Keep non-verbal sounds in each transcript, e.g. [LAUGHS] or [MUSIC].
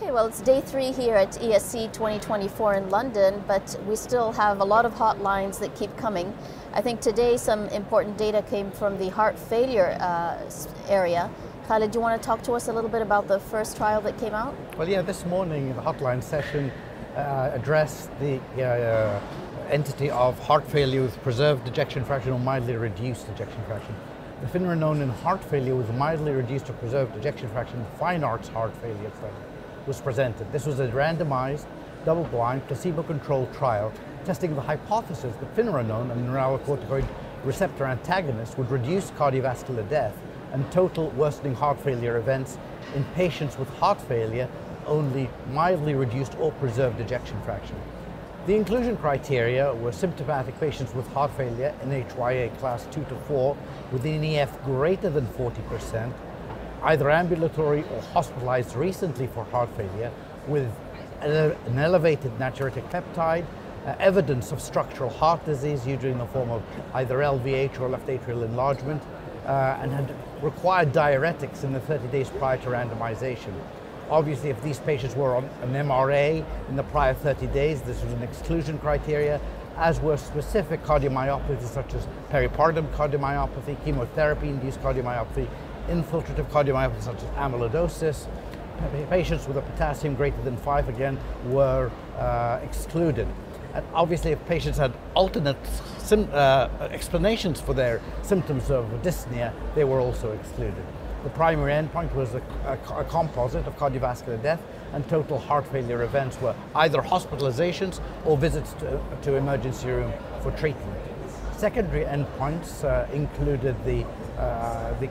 Okay, well, it's day three here at ESC 2024 in London, but we still have a lot of hotlines that keep coming. I think today some important data came from the heart failure uh, area. Khaled, do you want to talk to us a little bit about the first trial that came out? Well, yeah, this morning the hotline session uh, addressed the uh, entity of heart failure with preserved ejection fraction or mildly reduced ejection fraction. The finerenone in heart failure with mildly reduced or preserved ejection fraction, FINEARTS heart failure study was presented. This was a randomized, double-blind, placebo-controlled trial testing the hypothesis that finerenone, a mineralocorticoid receptor antagonist, would reduce cardiovascular death and total worsening heart failure events in patients with heart failure only mildly reduced or preserved ejection fraction. The inclusion criteria were symptomatic patients with heart failure in NYHA class 2 to 4 with an EF greater than 40%, either ambulatory or hospitalized recently for heart failure with an elevated natriuretic peptide, uh, evidence of structural heart disease, usually in the form of either LVH or left atrial enlargement, uh, and had required diuretics in the 30 days prior to randomization. Obviously, if these patients were on an MRA in the prior 30 days, this was an exclusion criteria, as were specific cardiomyopathies such as peripartum cardiomyopathy, chemotherapy-induced cardiomyopathy, infiltrative cardiomyopathy such as amyloidosis. Patients with a potassium greater than 5 again were uh, excluded. And obviously if patients had alternate uh, explanations for their symptoms of dyspnea, they were also excluded. The primary endpoint was a, a, a, composite of cardiovascular death and total heart failure events were either hospitalizations or visits to, to emergency room for treatment. Secondary endpoints uh, included the, uh, the,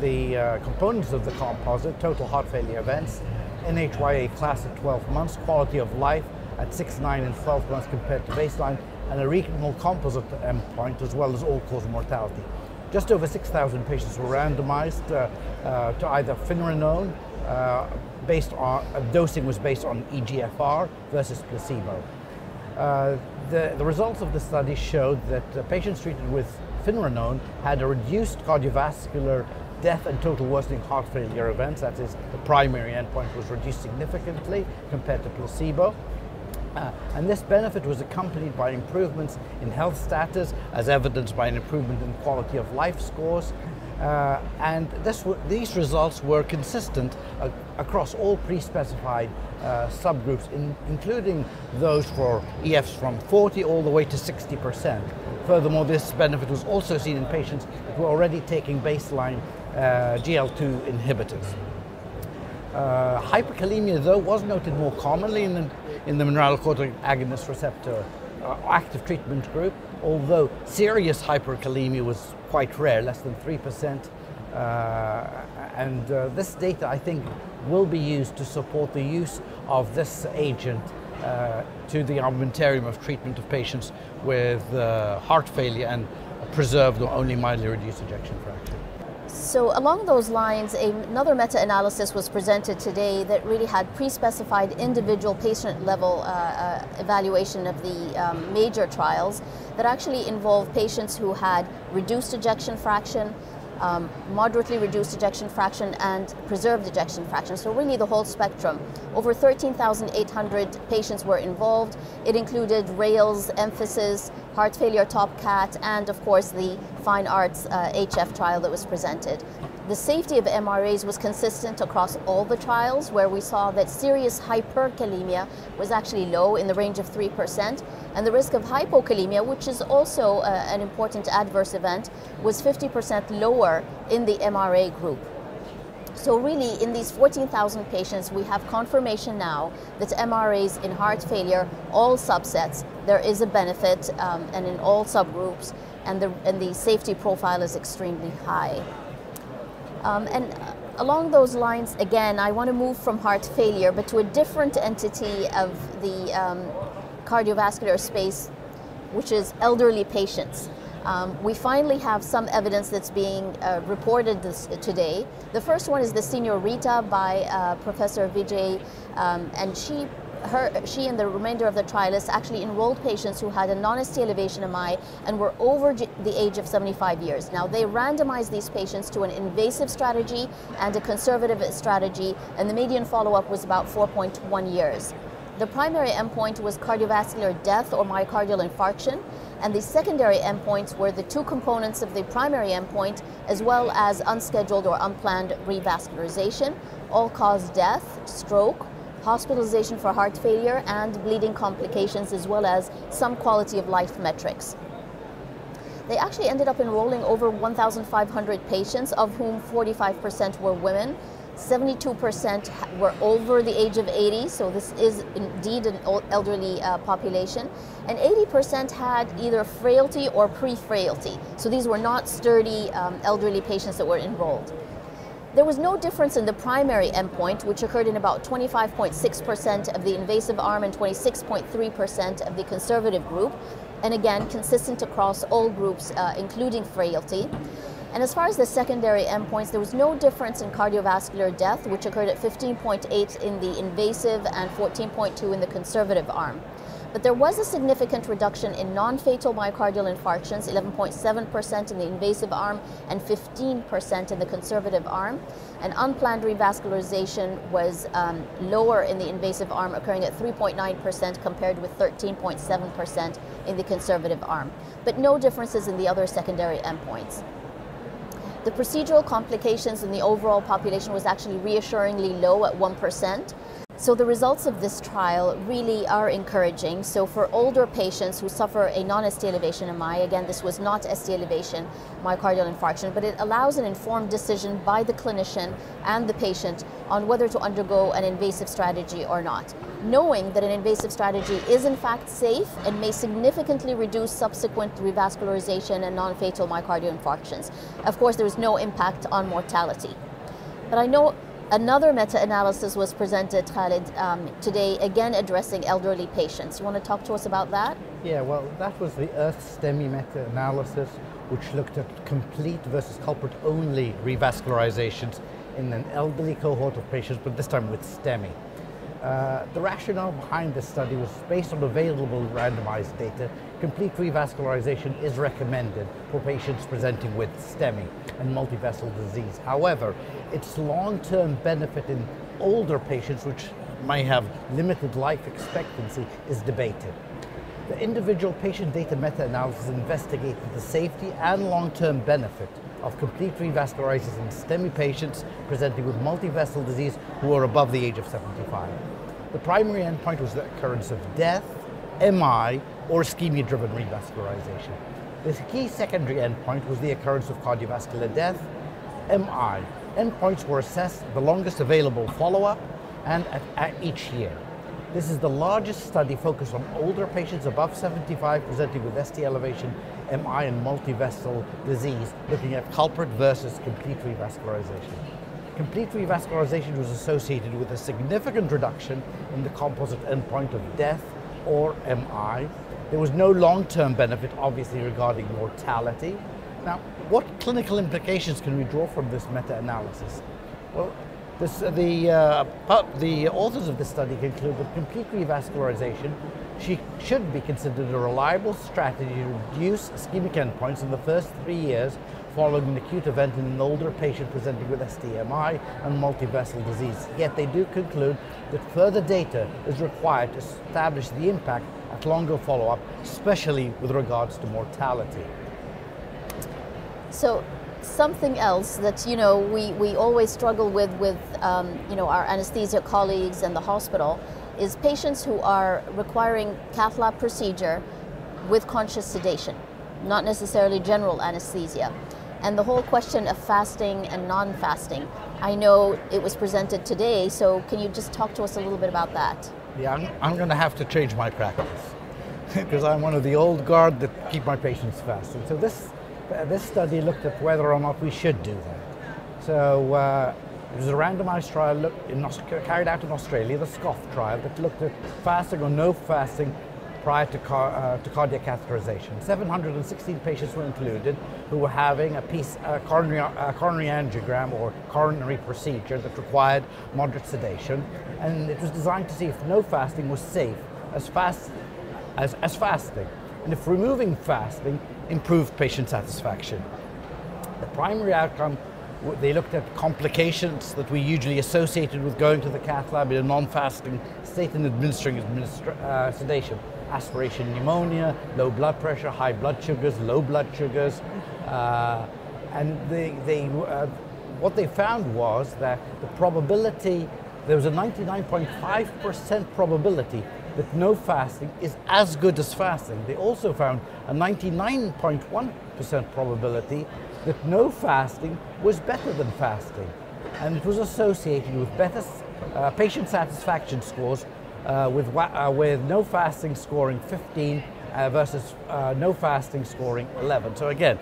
the uh, components of the composite, total heart failure events, NYHA class at 12 months, quality of life at 6, 9 and 12 months compared to baseline, and a renal composite endpoint as well as all-cause mortality. Just over 6,000 patients were randomized uh, uh, to either finerenone, uh, based on, dosing was based on EGFR versus placebo. Uh, the, the, results of the study showed that uh, patients treated with finerenone had a reduced cardiovascular death and total worsening heart failure events, that is, the primary endpoint was reduced significantly compared to placebo. Uh, and this benefit was accompanied by improvements in health status, as evidenced by an improvement in quality of life scores, uh, and this, these results were consistent uh, across all pre-specified uh, subgroups, in, including those for EFs from 40 all the way to 60%. Furthermore, this benefit was also seen in patients who were already taking baseline uh, SGLT2 inhibitors. Uh, hyperkalemia, though, was noted more commonly in the, in the mineralocorticoid agonist receptor uh, active treatment group, although serious hyperkalemia was quite rare, less than 3%. Uh, and uh, this data, I think, will be used to support the use of this agent uh, to the armamentarium of treatment of patients with uh, heart failure and preserved or only mildly reduced ejection fraction. So along those lines, another meta-analysis was presented today that really had pre-specified individual patient level uh, uh, evaluation of the um, major trials that actually involved patients who had reduced ejection fraction, um, moderately reduced ejection fraction and preserved ejection fraction. So really the whole spectrum. Over 13,800 patients were involved. It included RALES, EMPHASIS, Heart Failure TOPCAT, and of course the FINEARTS uh, HF trial that was presented. The safety of MRAs was consistent across all the trials where we saw that serious hyperkalemia was actually low in the range of 3% and the risk of hypokalemia, which is also uh, an important adverse event, was 50% lower in the MRA group. So really, in these 14,000 patients, we have confirmation now that MRAs in heart failure, all subsets, there is a benefit, um, and in all subgroups, and the, and the safety profile is extremely high. Um, and along those lines, again, I want to move from heart failure, but to a different entity of the um, cardiovascular space, which is elderly patients. Um, we finally have some evidence that's being uh, reported this, today. The first one is the SENIOR-RITA by uh, Professor Vijay, um, and she her, she and the remainder of the trialists actually enrolled patients who had a non-ST elevation MI and were over the age of 75 years. Now they randomized these patients to an invasive strategy and a conservative strategy, and the median follow-up was about 4.1 years. The primary endpoint was cardiovascular death or myocardial infarction, and the secondary endpoints were the two components of the primary endpoint, as well as unscheduled or unplanned revascularization, all-cause death, stroke, hospitalization for heart failure, and bleeding complications, as well as some quality of life metrics. They actually ended up enrolling over 1,500 patients, of whom 45% were women, 72% were over the age of 80, so this is indeed an elderly uh, population. And 80% had either frailty or pre-frailty. So these were not sturdy um, elderly patients that were enrolled. There was no difference in the primary endpoint, which occurred in about 25.6% of the invasive arm and 26.3% of the conservative group, and again, consistent across all groups, uh, including frailty. And as far as the secondary endpoints, there was no difference in cardiovascular death, which occurred at 15.8 in the invasive and 14.2 in the conservative arm. But there was a significant reduction in non-fatal myocardial infarctions, 11.7% in the invasive arm and 15% in the conservative arm. And unplanned revascularization was um, lower in the invasive arm, occurring at 3.9% compared with 13.7% in the conservative arm. But no differences in the other secondary endpoints. The procedural complications in the overall population was actually reassuringly low at 1%. So the results of this trial really are encouraging. So for older patients who suffer a non-ST elevation MI, again, this was not ST elevation myocardial infarction, but it allows an informed decision by the clinician and the patient on whether to undergo an invasive strategy or not. Knowing that an invasive strategy is in fact safe and may significantly reduce subsequent revascularization and non-fatal myocardial infarctions. Of course, there is no impact on mortality. But I know Another meta-analysis was presented, um, today, again addressing elderly patients. You want to talk to us about that? Yeah, well, that was the Earth STEMI meta-analysis, which looked at complete versus culprit-only revascularizations in an elderly cohort of patients, but this time with STEMI. Uh, the rationale behind this study was based on available randomized data. Complete revascularization is recommended for patients presenting with STEMI and multivessel disease. However, its long-term benefit in older patients, which may have limited life expectancy, is debated. The individual patient data meta-analysis investigated the safety and long-term benefit of complete revascularization in STEMI patients presenting with multivessel disease who are above the age of 75. The primary endpoint was the occurrence of death, MI, or ischemia-driven revascularization. The key secondary endpoint was the occurrence of cardiovascular death, MI. Endpoints were assessed the longest available follow-up and at, at each year. This is the largest study focused on older patients above 75 presenting with ST elevation, MI, and multivessel disease, looking at culprit versus complete revascularization. Complete revascularization was associated with a significant reduction in the composite endpoint of death or MI. There was no long-term benefit, obviously, regarding mortality. Now, what clinical implications can we draw from this meta-analysis? Well, this, uh, the, uh, the authors of this study conclude that complete revascularization she should be considered a reliable strategy to reduce ischemic endpoints in the first three years following an acute event in an older patient presenting with STEMI and multivessel disease. Yet they do conclude that further data is required to establish the impact at longer follow-up, especially with regards to mortality. So something else that you know we, we always struggle with with um, you know our anesthesia colleagues and the hospital is patients who are requiring cath lab procedure with conscious sedation, not necessarily general anesthesia. And the whole question of fasting and non-fasting, I know it was presented today, so can you just talk to us a little bit about that? Yeah, I'm, I'm going to have to change my practice [LAUGHS] because I'm one of the old guard that keep my patients fasting. So this uh, this study looked at whether or not we should do that. So uh, it was a randomized trial in, carried out in Australia, the SCOFF trial, that looked at fasting or no fasting prior to, car, uh, to cardiac catheterization. 716 patients were included who were having a, piece, coronary, a coronary angiogram or coronary procedure that required moderate sedation. And it was designed to see if no fasting was safe as fast as, as fasting, and if removing fasting improved patient satisfaction. The primary outcome, they looked at complications that we usually associated with going to the cath lab in a non-fasting state and administering administra uh, sedation. Aspiration pneumonia, low blood pressure, high blood sugars, low blood sugars, uh, and they, they uh, what they found was that the probability, there was a 99.5% probability that no fasting is as good as fasting. They also found a 99.1% probability that no fasting was better than fasting. And it was associated with better uh, patient satisfaction scores uh, with, uh, with no fasting scoring 15 uh, versus uh, no fasting scoring 11. So again,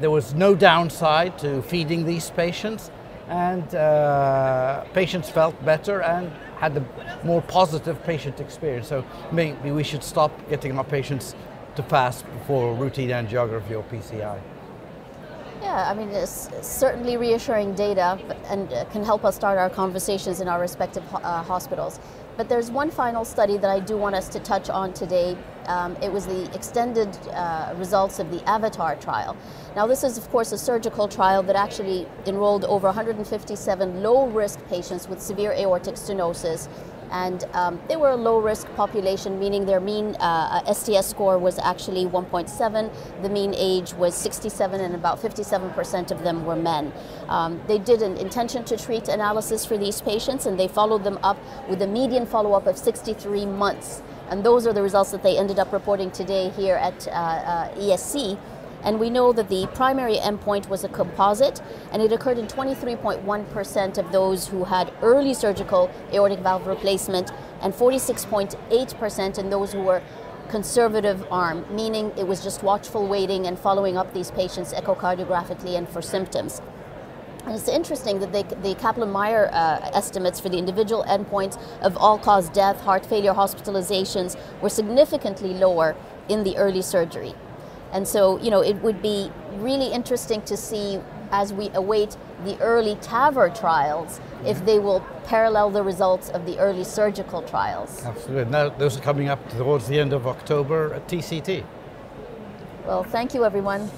there was no downside to feeding these patients and uh, patients felt better and had a more positive patient experience. So maybe we should stop getting our patients to fast before routine angiography or PCI. Yeah, I mean, it's certainly reassuring data and can help us start our conversations in our respective uh, hospitals. But there's one final study that I do want us to touch on today. Um, it was the extended uh, results of the AVATAR trial. Now, this is, of course, a surgical trial that actually enrolled over 157 low risk patients with severe aortic stenosis and um, they were a low risk population, meaning their mean uh, STS score was actually 1.7. The mean age was 67, and about 57% of them were men. Um, they did an intention to treat analysis for these patients, and they followed them up with a median follow up of 63 months. And those are the results that they ended up reporting today here at uh, uh, ESC. And we know that the primary endpoint was a composite, and it occurred in 23.1% of those who had early surgical aortic valve replacement, and 46.8% in those who were conservative arm, meaning it was just watchful waiting and following up these patients echocardiographically and for symptoms. And it's interesting that they, the Kaplan-Meier uh, estimates for the individual endpoints of all-cause death, heart failure hospitalizations were significantly lower in the early surgery. And so, you know, it would be really interesting to see as we await the early TAVR trials if mm-hmm. they will parallel the results of the early surgical trials. Absolutely. Now, those are coming up towards the end of October at TCT. Well, thank you, everyone.